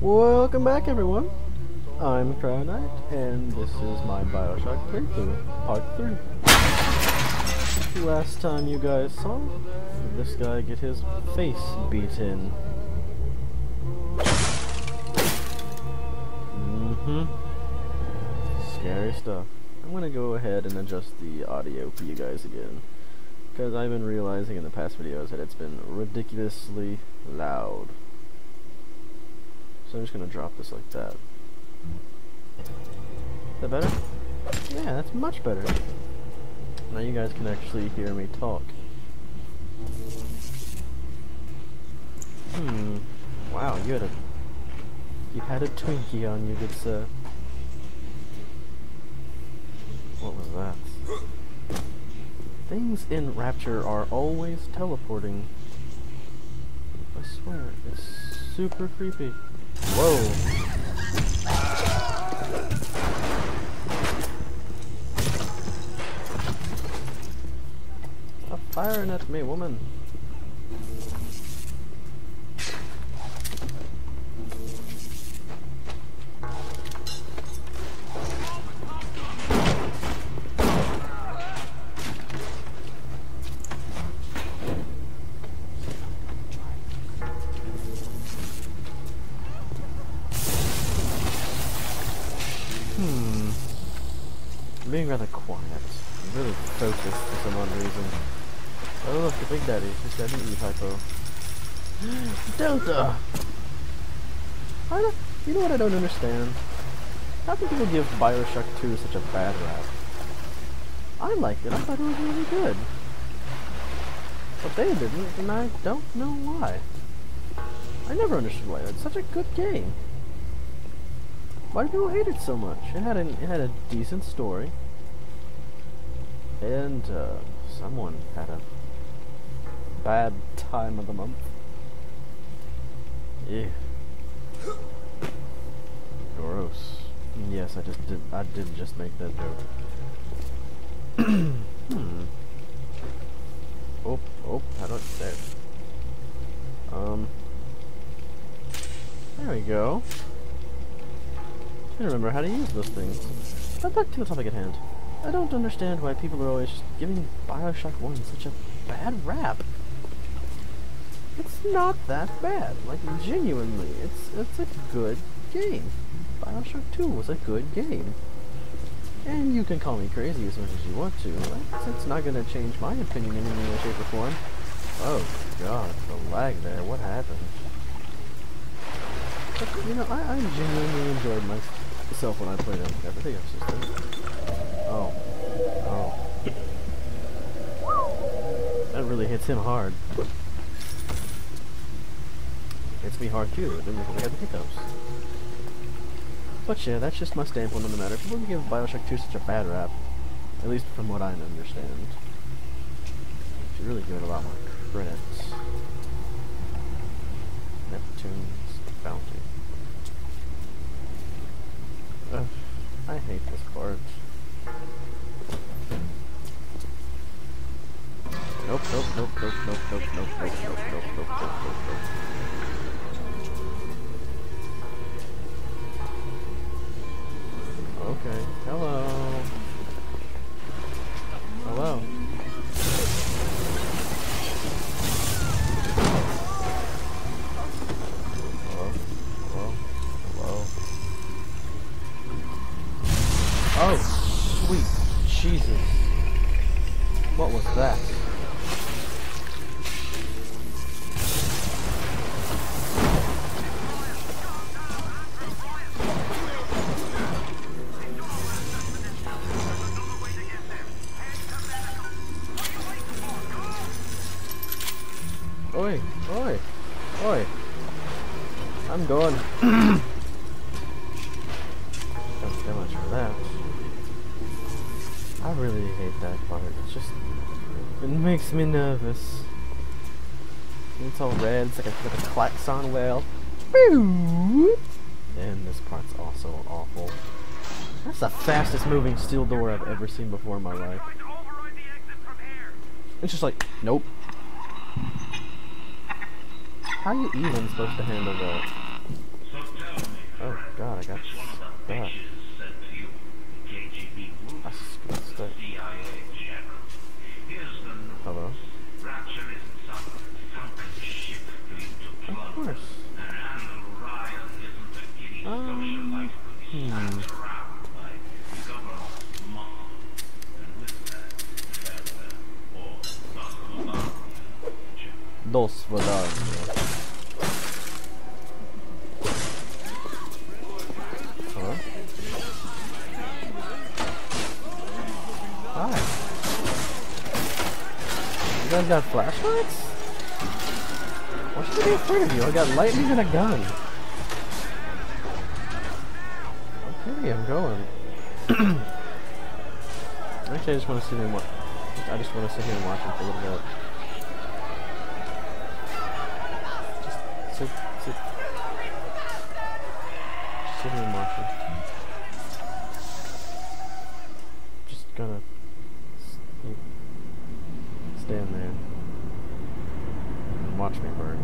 Welcome back everyone. I'm Crow Knight, and this is my Bioshock playthrough, part 3. Last time you guys saw this guy get his face beaten. Mm-hmm. Scary stuff. I'm gonna go ahead and adjust the audio for you guys again. Because I've been realizing in the past videos that it's been ridiculously loud. So I'm just gonna drop this like that. Is that better? Yeah, that's much better. Now you guys can actually hear me talk. Hmm. Wow, you had a you had a Twinkie on you, good sir. What was that? Things in Rapture are always teleporting. I swear, it's super creepy. Whoa. Stop firing at me, woman. Being rather quiet. I'm really focused for some odd reason. Oh look, the Big Daddy. Just got an E typo. Delta! I don't, you know what I don't understand? How can people give Bioshock 2 such a bad rap? I liked it. I thought it was really good. But they didn't, and I don't know why. I never understood why. It's such a good game. Why do people hate it so much? It had a, it had a decent story. And, uh, someone had a bad time of the month. Ew. Gross. Yes, I just did, I did just make that joke. hmm. Oh, oh, how do I, there. Um. There we go. I remember how to use those things. But back to the topic at hand. I don't understand why people are always giving Bioshock 1 such a bad rap. It's not that bad. Like, genuinely, it's, it's a good game. Bioshock 2 was a good game. And you can call me crazy as much as you want to. It's, it's not going to change my opinion in any way, shape, or form. Oh, God, the lag there. What happened? But, you know, I, I genuinely enjoyed myself when I played it. Everything else good. Oh. Oh. That really hits him hard. Hits me hard too, didn't look like I had the hiccups. But yeah, that's just my standpoint on the matter. People give Bioshock 2 such a bad rap. At least from what I understand. Should really give it a lot more credit. Neptune's Bounty. Ugh, I hate this part. Going. Thanks so much for that. I really hate that part. It's just, it makes me nervous. It's all red. It's like a, like a klaxon whale. And this part's also awful. That's the fastest moving steel door I've ever seen before in my life. It's just like, nope. How are you even supposed to handle that? I got. Yeah. Guys got flashlights? Why should I be afraid of you? I got lightning and a gun. Okay, I'm going. Actually, I just want to sit here and watch. I just want to sit here and watch him for a little bit. Just sit, sit. Sit here and watch him. Just gonna s- stand there and watch me burn.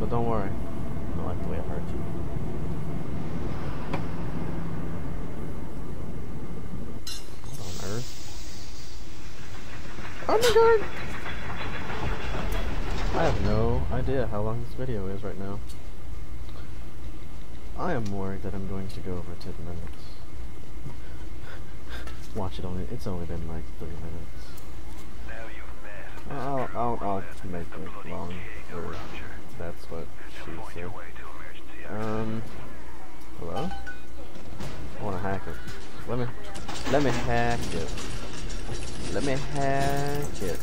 But don't worry, I don't like the way I hurt you. What on earth? Oh my god! I have no idea how long this video is right now. I am worried that I'm going to go over 10 minutes. Watch it only, it's only been like 3 minutes. I'll, I'll, I'll make it long, or that's what she said. Um, hello? I wanna hack it. Let me, let me hack it. Let me hack it.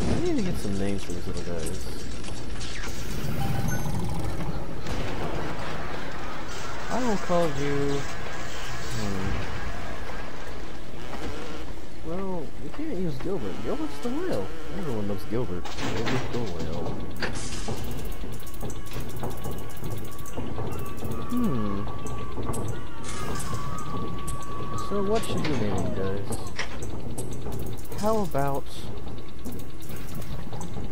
I need to get some names for these little guys. I will call you. Hmm. Well, we can't use Gilbert. Gilbert's the whale. Everyone loves Gilbert. Gilbert the whale. Hmm. So what should we name him, guys? How about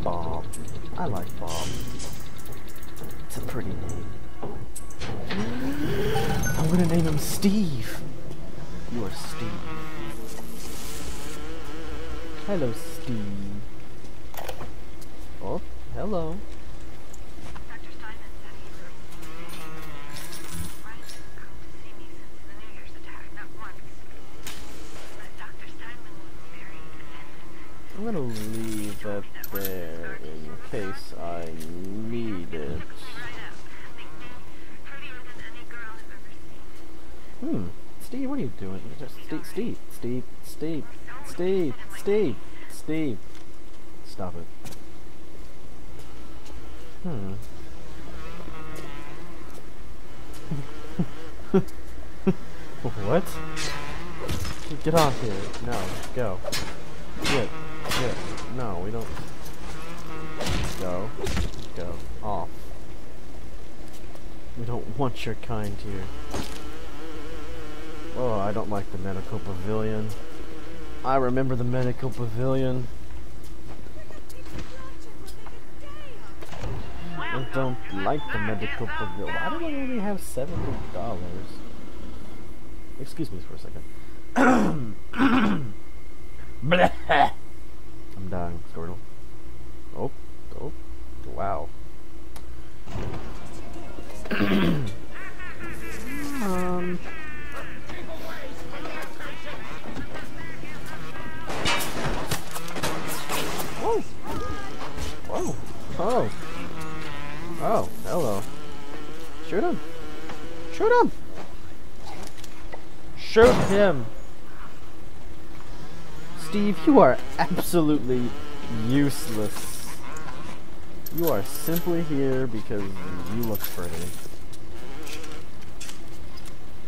Bob? I like Bob. It's a pretty name. I'm gonna name him Steve. You are Steve. Hello, Steve. Oh, hello. Dr. Simon said he was friends come to see me since the New Year's attack, not once. But Dr. Steinman was very attentive. I'm gonna leave that there in case I need it. Hmm. Steve, what are you doing? Steve, Steve, Steve, Steve, Steve, Steve, Steve. Stop it. Hmm. what? Get off here. No, go. No, we don't. Go. Go. Off. We don't want your kind here. Oh, I don't like the medical pavilion. I remember the medical pavilion. I don't like the medical pavilion. Why do they only have seventy dollars? Excuse me for a second. I'm dying, Squirtle. Oh, oh, wow. um. Whoa! Whoa! Oh! Oh, hello. Shoot him! Shoot him! Shoot him! Steve, you are absolutely useless. You are simply here because you look pretty.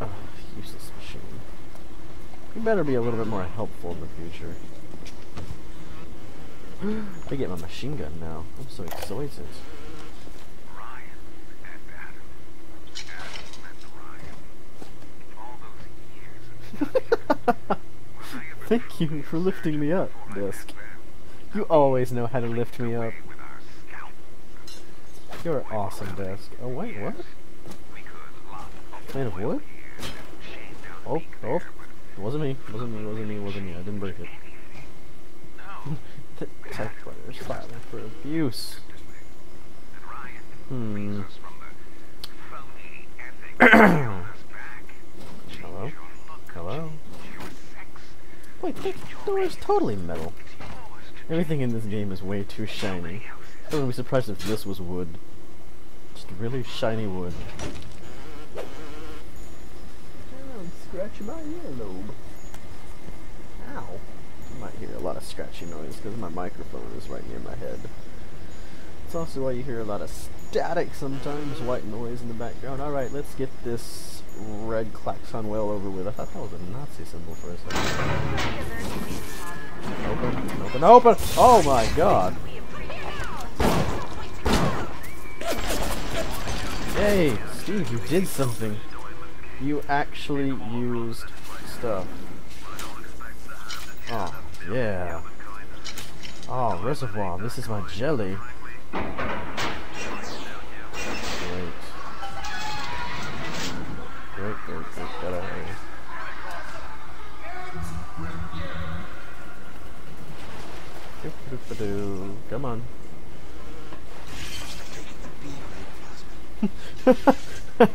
Ugh, useless machine. You better be a little bit more helpful in the future. I get my machine gun now. I'm so excited. Thank you for lifting me up, Disc. You always know how to lift me up. You're awesome, Disc. Oh, wait, what? Made of wood? Oh, oh. It wasn't me. It wasn't me. It wasn't me. It wasn't me. I didn't break it. The typewriter is filing for abuse. Hmm. frees us from the phony ethics that held us back. Change Hello? your look, Hello? change your sex, That door is totally metal. Everything in this game is way too shiny. I wouldn't be surprised if this was wood. Just really shiny wood. I'm scratching my earlobe. Ow. You might hear a lot of scratchy noise because my microphone is right near my head. It's also why you hear a lot of static sometimes, white noise in the background. Alright, let's get this red klaxon well over with. I thought that was a Nazi symbol for a second. Open, open, open! Oh my god! Hey, Steve, you did something. You actually used stuff. Oh, yeah. Oh, reservoir, this is my jelly. Hurry. Doop-a-doop-a-doo. Come on.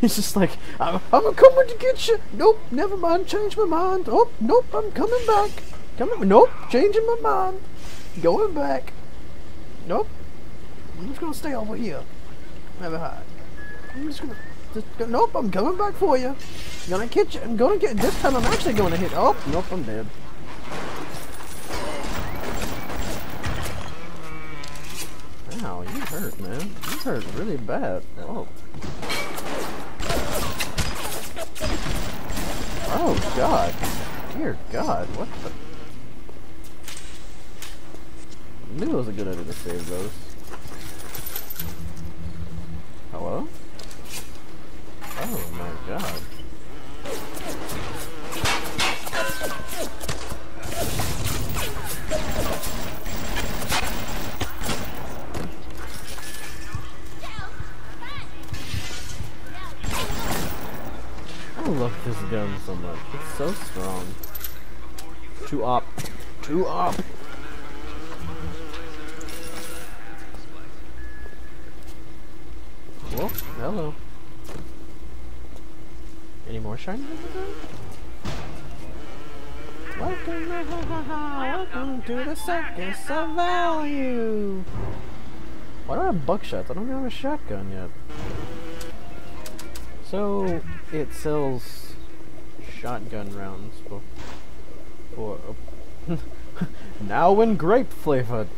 He's just like, I'm, I'm coming to get you. Nope, never mind. Change my mind. Oh, nope, I'm coming back. Coming. Nope, changing my mind. Going back. Nope. I'm just gonna stay over here. Never hide. I'm just gonna. Just nope, I'm coming back for you. Gonna get you. I'm gonna get. This time I'm actually gonna hit. Oh, nope, I'm dead. Ow, you hurt, man. You hurt really bad. Oh. Oh, God. Dear God, what the... I knew it was a good idea to save those. Hello? Oh my god. I love this gun so much. It's so strong. Two up. Two up. Well, hello. Any more shiny? Welcome, ha, ha, ha, welcome to the circus of value. Why do I have buckshots? I don't even have a shotgun yet. So it sells shotgun rounds for, for now in grape flavored.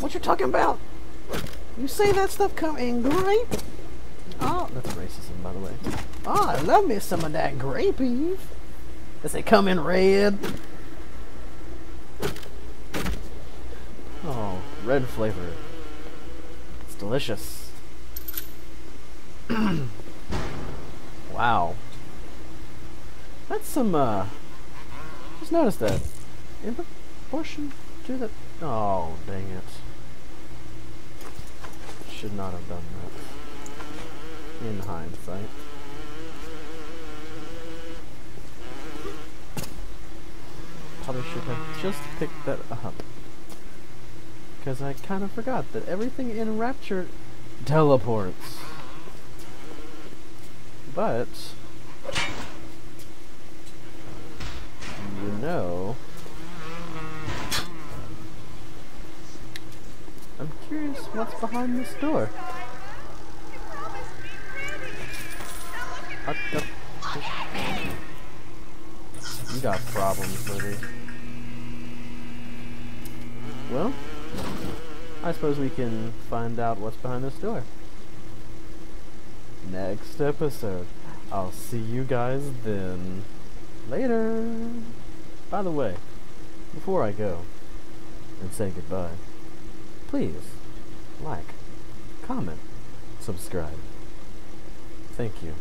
What you talking about? You say that stuff come in grape? Oh, that's racism, by the way. Oh, I love me some of that grape Eve. Does it come in red? Oh, red flavor. It's delicious. wow. That's some, uh... Just noticed that. In proportion to the... Oh, dang it. Should not have done that. In hindsight. Probably should have just picked that up. Because I kind of forgot that everything in Rapture teleports. But, you know, I'm curious what's behind this door. What the? You got problems, buddy. Well, I suppose we can find out what's behind this door. Next episode. I'll see you guys then. Later. By the way, before I go and say goodbye, please like, comment, subscribe. Thank you.